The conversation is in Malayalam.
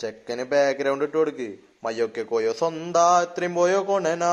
ചെക്കന് ബാക്ക്ഗ്രൗണ്ട് ഇട്ട് കൊടുക്ക്. മയ്യൊക്കെ കോയോ? സ്വന്താ ഇത്രയും പോയോ? കൊണനാ.